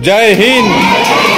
Jai Hind.